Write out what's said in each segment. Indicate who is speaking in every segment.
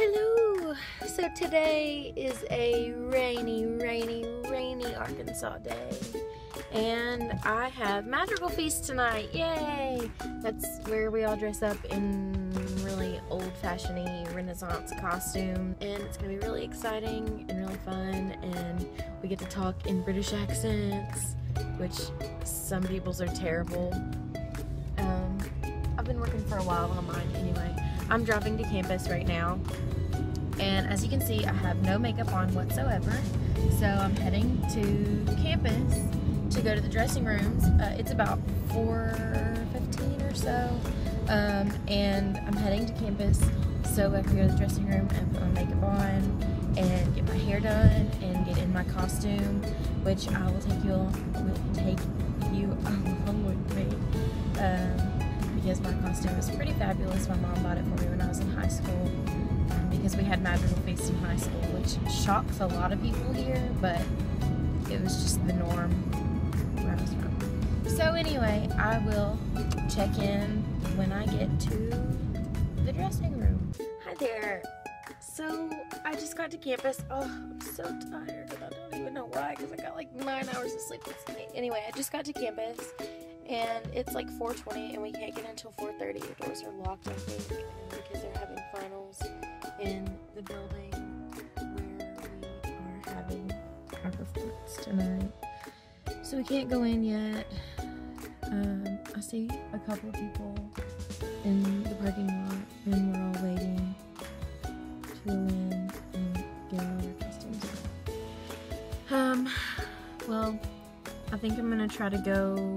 Speaker 1: Hello! So today is a rainy, rainy, rainy Arkansas day. And I have Madrigal Feaste tonight. Yay! That's where we all dress up in really old-fashioned Renaissance costume. And it's gonna be really exciting and really fun. And we get to talk in British accents, which some people's are terrible. Um, I've been working for a while on mine anyway. I'm driving to campus right now. And as you can see I have no makeup on whatsoever. So I'm heading to campus to go to the dressing rooms. Uh, it's about 4.15 or so. Um, and I'm heading to campus so I can go to the dressing room and put my makeup on and get my hair done and get in my costume which I will take you will take you along with me. Um, my costume is pretty fabulous. My mom bought it for me when I was in high school um, because we had Madrigal Feaste in high school, which shocks a lot of people here, but it was just the norm where I was from. So anyway, I will check in when I get to the dressing room. Hi there. So I just got to campus. Oh, I'm so tired and I don't even know why because I got like nine hours of sleep this night. Anyway, I just got to campus and it's like 4.20 and we can't get until 4.30 the doors are locked i think because they're having finals in the building where we are having our performance tonight. So we can't go in yet. Um, i see a couple of people in the parking lot and we're all waiting to go in and get our costumes um well i think i'm gonna try to go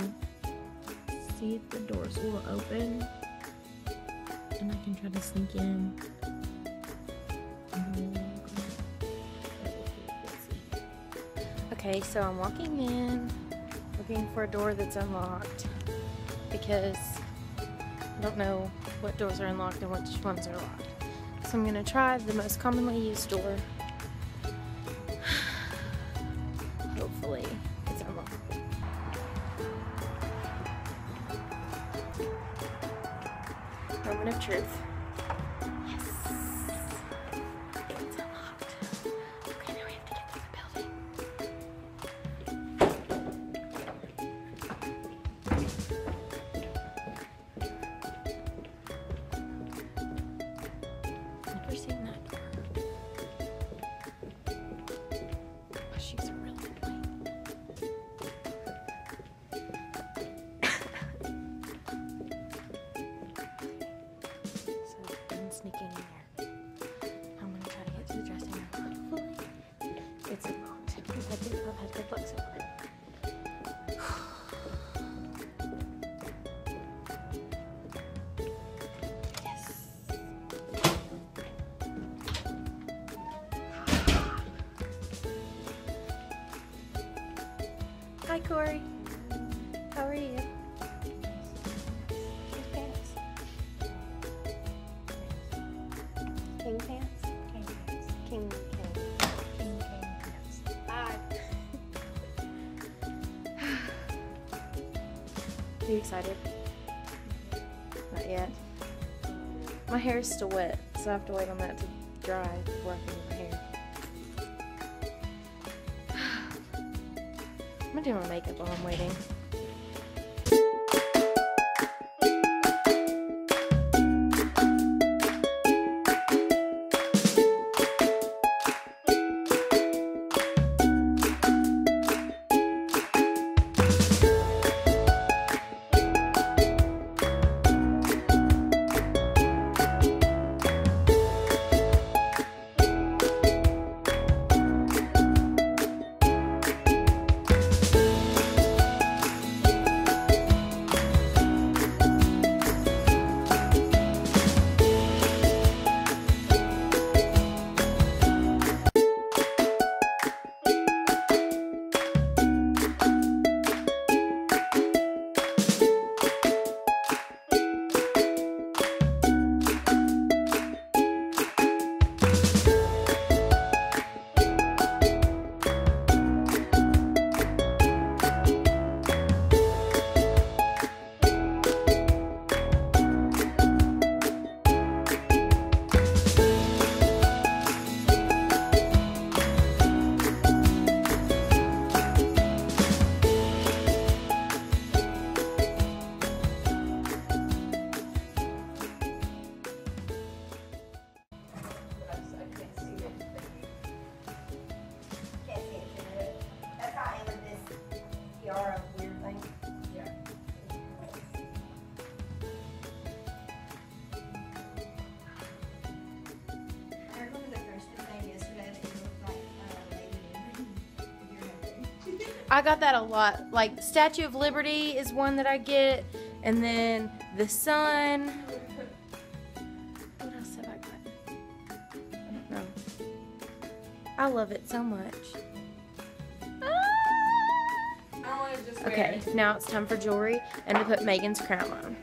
Speaker 1: see if the doors will open and I can try to sneak in. Okay, so I'm walking in looking for a door that's unlocked because I don't know what doors are unlocked and which ones are locked. So I'm going to try the most commonly used door. Moment of truth. Hi, Corey. How are you? Good pants. King pants? King pants. King, king. King, king pants. Bye. Are you excited? Not yet. My hair is still wet, so I have to wait on that to dry before I can do my hair. I'm gonna do my makeup while I'm waiting. I got that a lot. Like Statue of Liberty is one that I get, and then the sun. What else have I got? I don't know. I love it so much. Ah!
Speaker 2: I just
Speaker 1: Okay, now it's time for jewelry and to put Megan's crown on.